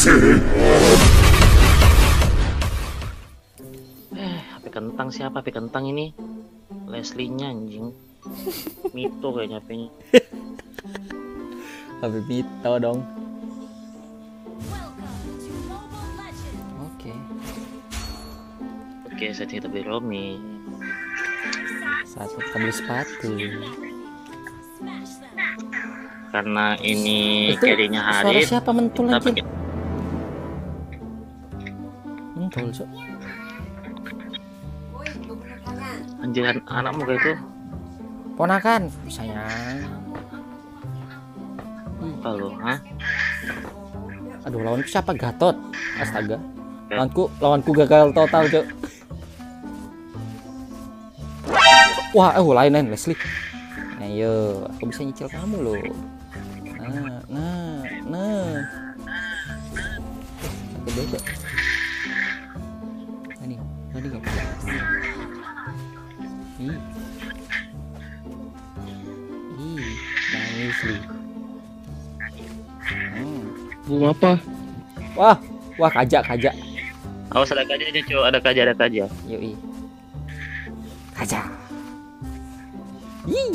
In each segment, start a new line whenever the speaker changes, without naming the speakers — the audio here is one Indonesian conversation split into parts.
Eh, HP kentang siapa? HP kentang ini? Leslie-nya anjing. Mito kayaknya HP-nya.
Habis Mito dong. Oke.
Oke, saya kita beli Romi.
Saat kita beli sepatu.
Karena ini carry-nya
suara
Harit.
siapa mentul
kita
Mentul, Cok.
Anjir an- anakmu kayak itu.
Ponakan, sayang.
Halo, hah?
Aduh, lawanku siapa? Gatot. Astaga.
Eh.
Lawanku, lawanku gagal total, Cok. Wah, eh lain lain Leslie. Ayo, aku bisa nyicil kamu loh. Nah, nah, nah.
Apa?
Wah, wah kajak kajak.
Awas ada kajanya, cuy. Ada kaja, ada kaja.
Yoi. Kajak. Ih,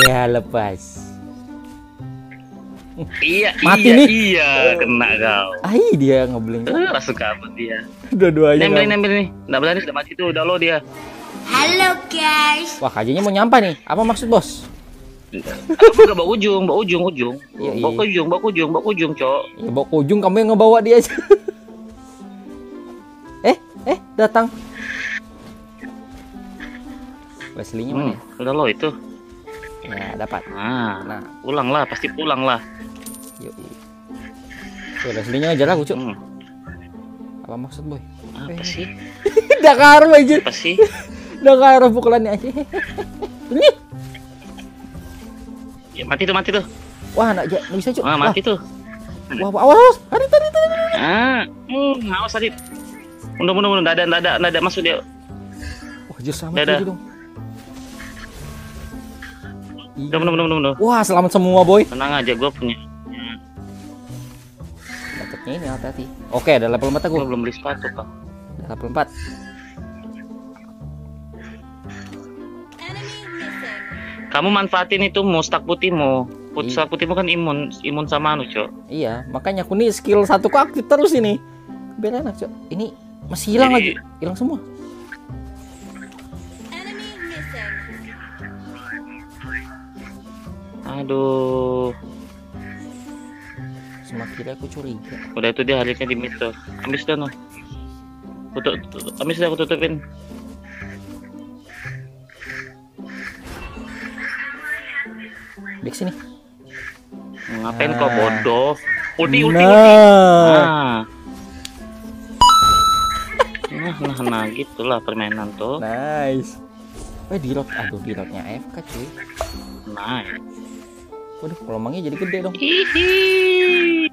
Iya lepas.
Iya,
Mati
iya,
nih.
iya. Kena kau.
Ai dia ngebling.
Eh, langsung kabut dia.
Dua-duanya.
Nempel,
nggak-
nempel nih. Nggak berani, sudah mati tuh. Udah lo dia.
Halo guys.
Wah kajanya mau nyampah nih. Apa maksud bos?
Aku gak bawa ujung, bawa ujung, ujung.
Iya,
Bawa ke ujung, bawa ke ujung, bawa ke ujung, cok.
Ya bawa ke ujung kamu yang ngebawa dia aja. eh, eh datang. Wesley-nya mana?
Hmm, udah lo itu.
Ya dapat.
Nah,
Nah,
pulang lah, pasti pulang lah.
yoi. Tuh Wesley-nya ngejar aku cuk.
Hmm,
Apa maksud boy?
apa
Eh.
sih?
Udah karo aja.
Apa sih?
Udah karo pukulannya aja. Ini.
Ya, mati tuh, mati tuh.
Wah, nak ja- nggak bisa cuk.
Ah, mati tuh.
Wah, wah, awas, tadi tadi.
Ah, hmm, awas tadi. Mundur, mundur, mundur. Nggak ada, nggak ada, masuk dia.
Wah, jir sama lagi dong.
Udah, mundur, mundur, mundur.
Wah, selamat semua boy.
Tenang aja, gue punya.
Dapatnya ini hati-hati. Oke, ada level 4 aku.
Gue belum beli sepatu, Pak.
Ada level 4.
Kamu manfaatin itu mustak putihmu.
Iya.
Mustak putihmu kan imun, imun sama anu, cok.
Iya, makanya aku nih skill satu ku aktif terus ini. Biar enak, Cok. Ini masih hilang
Jadi-
lagi. Hilang semua.
Aduh,
Semakin aku curiga.
udah itu dia haritnya di mid tuh. Ambis dah, no. Tutup, tutup, ambis dah aku tutupin.
Back sini.
Ngapain
Nah.
kau bodoh? Ulti, ulti, ulti.
Nah.
Ah. Nah, nah, nah, gitulah permainan tuh.
Nice. Eh, di load. Aduh, di loadnya AFK, cuy.
Nah,
Waduh, kelomangnya jadi gede dong.
hihi.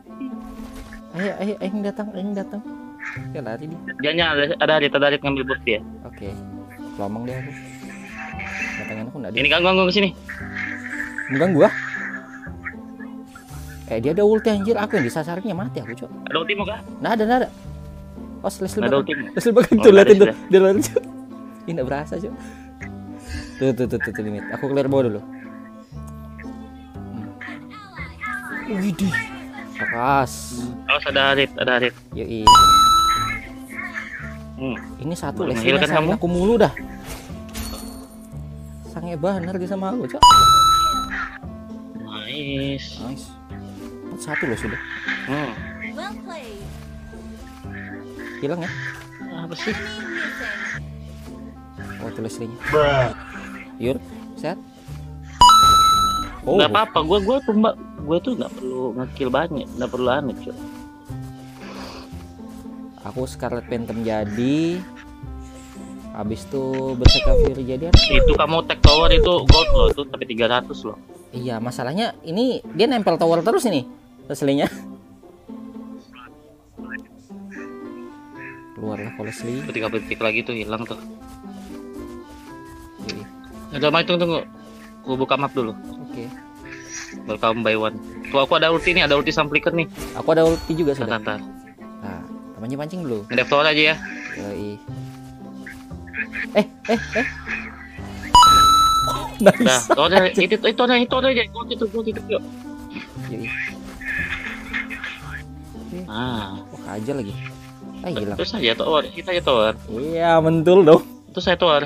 Ayo, ayo, ayo datang, ayo datang. Ya lari dia.
Jangan, ada, ada harit, ada ngambil bukti ya.
Oke. Kelomang dia aku. Datangin aku enggak.
Ini ganggu, ganggu ke sini.
Enggak gua. Eh, dia ada ulti anjir. Aku yang disasarnya mati aku, Cok.
Ada ultimu kah?
Nggak ada, nggak ada. Oh, Leslie
ada
bakal. Leslie bakal
Oh,
tuh liatin
ada
tuh. Dia lari, Cok. Ini nggak berasa, Cok. Tuh, tuh, tuh, tuh, tuh, limit. Aku clear bawah dulu. Hmm. Widih. Keras.
Awas ada harit, ada harit.
Yoi.
Hmm.
Ini satu
Boleh
Leslie
menghilangkan
sayang
kamu?
aku mulu dah. Sange bener dia sama aku, Cok.
Nice.
Nice. Satu loh sudah.
Hmm.
Hilang ya?
Apa sih?
Oh, itu Leslie-nya. Yur, sehat? Oh,
Gak apa-apa, gue gue tuh mbak, gue tuh nggak perlu ngekill banyak, nggak perlu aneh cuy.
aku Scarlet Phantom jadi. Habis itu Berserker Fury jadi apa?
Itu kamu tag tower itu gold loh, itu tapi 300 loh.
Iya, masalahnya ini dia nempel tower terus ini. Leslie-nya. Keluar lah kalau Leslie.
Itu 3 detik lagi tuh hilang tuh.
Yoi.
Ada main tunggu tunggu. Gue buka map dulu.
Oke.
Baru kamu buy one. Tuh aku ada ulti nih, ada ulti sama flicker nih.
Aku ada ulti juga sudah.
bentar.
Nah, temannya pancing dulu.
Ada Thor aja ya.
Yoi. Eh, eh, eh.
Nah, itu ada, itu, itu ada, itu ada, itu itu, itu, itu. Ah,
aja lagi. Ah, hilang.
Terus aja tower, kita aja tower.
Iya, mentul dong.
Terus saya
tower.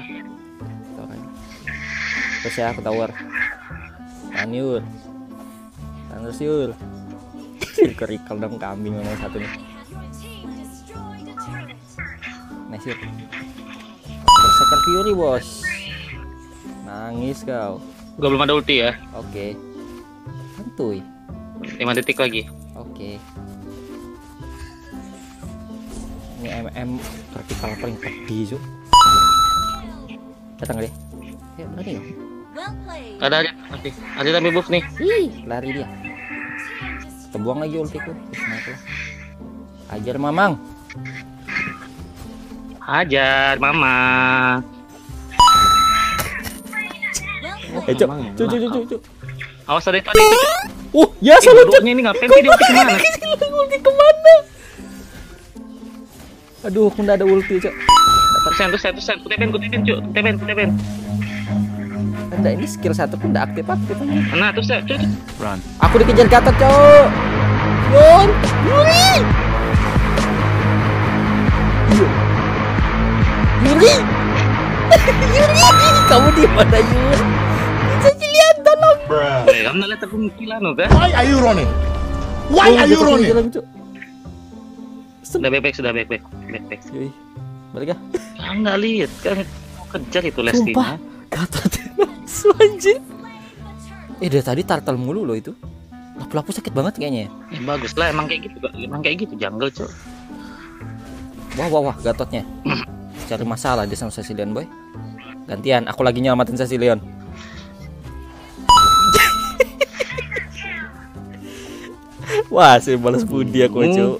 Terus ya aku tower. Tanyur. Tanyur yul. Kerikal dong kambing yang satu nih. Nasir. Berserker Fury bos. Nangis kau.
Gua belum ada ulti ya.
Oke. Santuy.
5 detik lagi.
Oke. Ini MM vertikal paling pedih, Cuk. Datang kali. Ya, berani dong.
Ada aja nanti. Ada tapi buff nih.
Ih, lari dia. Terbuang lagi ultiku. Ajar Mamang.
Hajar mama.
Eh, Cuk.
Mamang,
Cuk, cuk, cuk, cuk.
Awas ada. Cuk.
Uh, ya
Ih,
salah, Cuk.
ini ngapain sih dia ulti ke mana?
ulti ke mana? Aduh, aku nggak ada ulti, Cuk.
Terus terus terus kuteben kuteben cuk kuteben kuteben.
Ada ini skill satu pun nggak aktif aktif.
Nah terus cuk cuk.
Run.
Aku dikejar gatot, Cuk. Yun. Yuri. Yuri. Yuri. Kamu di mana, Yur?
Eh?
Why are you running? Why
Oh,
are you running?
Sudah back back sudah back back back back.
Yoi. Balik ah.
Kamu nggak lihat kan? Kejar itu Leslie.
Sumpah. Gatot langsung anjir. Eh dari tadi tartal mulu loh itu. Lapu-lapu sakit banget kayaknya. ya.
Eh, bagus lah emang kayak gitu emang kayak gitu jungle cuk.
Wah wah wah gatotnya. Cari masalah dia sama Cecilion boy. Gantian, aku lagi nyelamatin Cecilion. Wah, saya balas budi aku,
Hmm.
Cuk.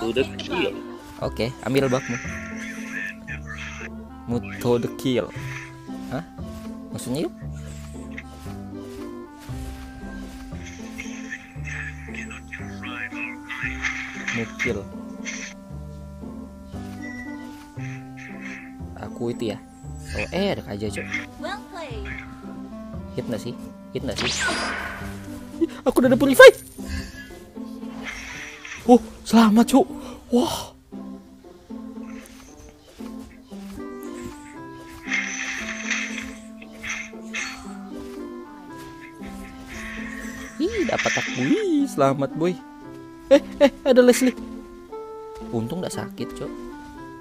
Udah kill.
Oke, ambil bakmu. Muto the kill. Hah? Maksudnya yuk? Mukil. Aku itu ya. Oh, eh ada aja, Cok. Hit nggak sih? Hit nggak sih? Ih, Aku udah ada purify. Selamat, Cok. Wah. Ih, dapat aku. Ih, selamat, boy. Eh, eh, ada Leslie. Untung nggak sakit, Cok.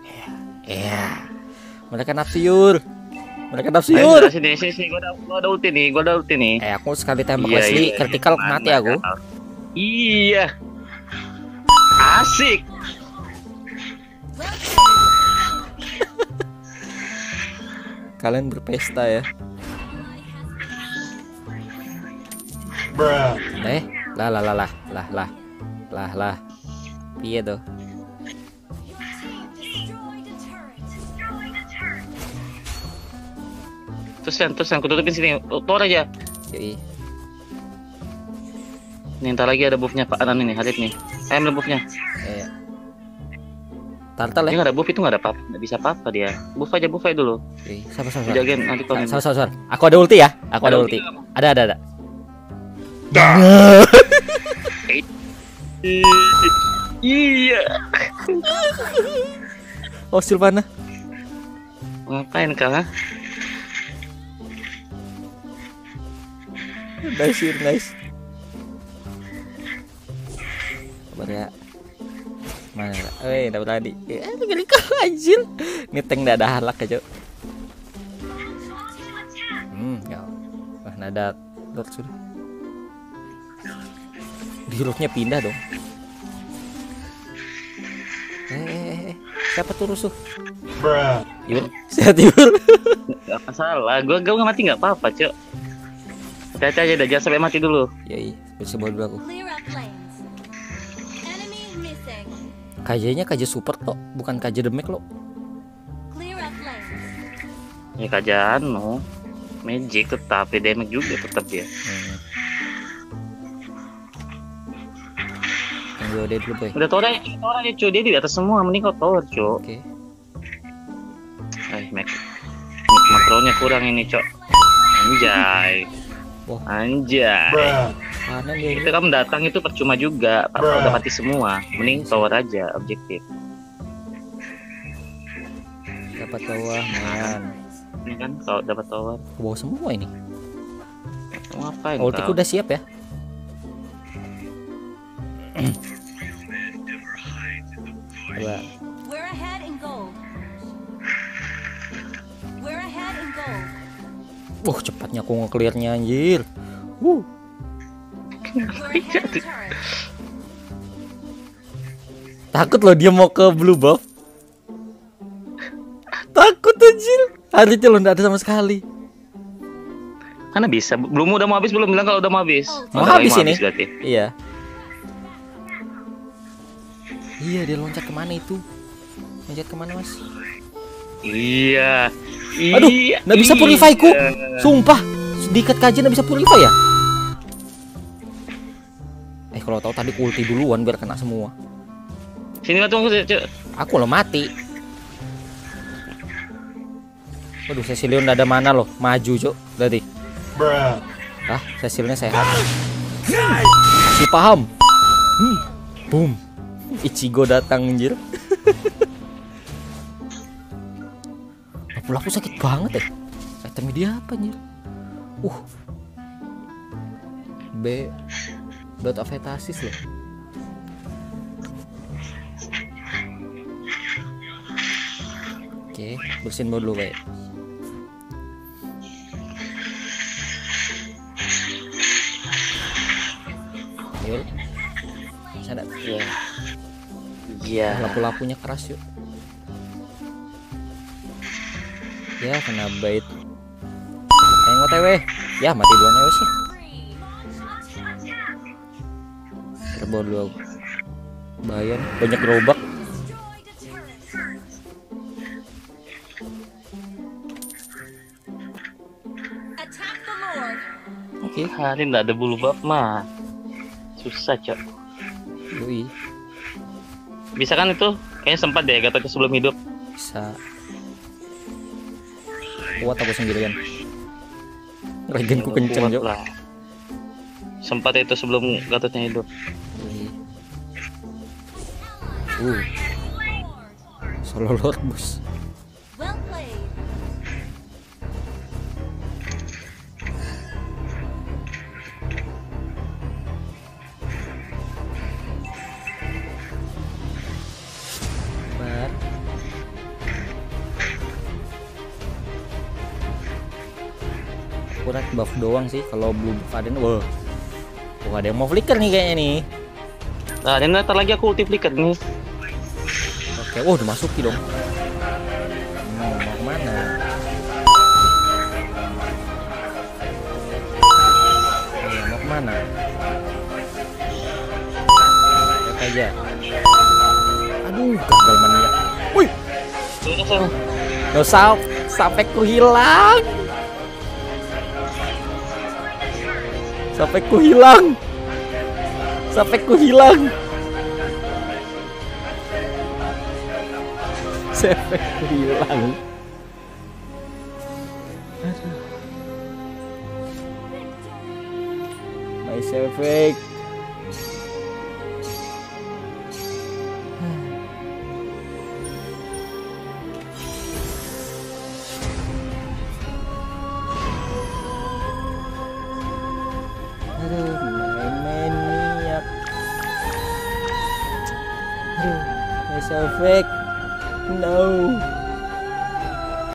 Ya, ya. Mereka nafsu yur. Mereka
Ayo
yur.
sudah, sini sini sini gua ada gua ada ulti nih gua ada ulti nih.
Eh, aku sekali tembak
Iya,
Leslie,
iya,
vertikal
mana
mati aku.
Iya. Asik.
Kalian berpesta ya.
Bruh.
Eh, lah lah lah lah lah lah lah lah. Iya tuh.
Terus yang terus yang aku tutupin sini. Tor aja.
Yoi.
Nih ntar lagi ada buffnya Pak Anan ini, Hadit nih. Ayo ambil buffnya.
Eh. Tartal
Dia
ya.
nggak ada buff itu nggak ada apa, nggak bisa apa-apa dia. Buff aja, buff aja dulu.
Yoi. Sabar sabar.
Jagain nanti nih.
Sabar sabar. sabar. Aku ada ulti ya. Aku ada ulti. Ada ada ada.
Iya.
Oh Silvana.
Ngapain kau? ha?
Nice nice. Sabar ya. Mana? Eh, udah berani. Eh, kali kau anjir. Ini tank nggak ada halak aja. Hmm, ya. Wah, nada Lord sudah. Di rootnya pindah dong. Eh, eh, eh, eh. siapa tuh rusuh?
Bruh.
Yur, sehat Yur.
Gak masalah. Gua gua nggak mati nggak apa-apa, Cok. Hati-hati aja dah, jangan sampai mati dulu.
Yoi, bersih dulu aku. KJ-nya KJ super kok, bukan KJ demek lo.
Ya kajaan no. Magic tetap, ya damage juga tetap ya.
Hmm. BOD dulu boy.
Udah aja, tower aja cuy. Dia di atas semua, mending kau tower cuy.
Oke.
Eh, Mac. Makronya kurang ini, Cok. Anjay.
Wah.
Anjay.
Bruh.
Mana dia?
Itu kamu datang itu percuma juga. Udah mati semua. Mending tower aja objektif.
Dapat bawah, man.
Ini kan kalau dapat tower,
Ke bawah semua ini.
mau ngapain
Ultiku
kau?
udah siap ya. Coba.
We're ahead in gold. We're ahead in gold.
Wah, cepatnya aku nge-clearnya anjir. Wuh. Takut loh dia mau ke blue buff. Takut anjir. Harusnya lo nggak ada sama sekali.
Karena bisa. Belum udah mau habis belum bilang kalau udah mau habis.
Mau
Bentar lagi
habis ini.
berarti.
Iya. Iya dia loncat ke mana itu? Loncat ke mana mas?
Iya.
Aduh,
Iya.
nggak bisa purify ku.
Iya.
Sumpah, sedikit kajian nggak bisa purify ya? Eh kalau tahu tadi ulti duluan biar kena semua.
Sini lah tunggu, Cok.
Aku lo mati. Waduh, Cecilion ada mana loh, maju cuk. Berarti,
Bruh.
ah Cecilnya sehat. Si paham. Hmm. Boom. Ichigo datang anjir. Lapu-lapu sakit banget ya. Item dia apa anjir? Uh. B. Dot avetasis loh. Oke, bersihin bau dulu baik. Yuk. Sana.
Iya. Iya.
Lapu-lapunya keras yuk. Ya kena bait. Yang OTW. Ya mati duluan ya sih. Terbawa dulu aku. Bahaya nih, banyak gerobak. Oke,
Hari nggak ada bulu bab mah. Susah, Cok.
yoi.
Bisa kan itu? Kayaknya sempat deh Gatot sebelum hidup.
Bisa. Kuat aku sendirian. Regenku kenceng, Jok.
Sempat itu sebelum Gatotnya hidup.
Uh, solo lord bos. Kurang buff doang sih kalau blue buff ada wah. Wah, ada yang mau flicker nih kayaknya nih.
Nah, dan ntar lagi aku ulti flicker nih.
Oke, wah udah masuki dong. Hmm, mau ke mana? Iya, mau ke mana? Lihat aja. Aduh, gagal maniak. Wih, usah sampai ku hilang. Sampai ku hilang. Sampai ku hilang. Sampai ku hilang. Aduh.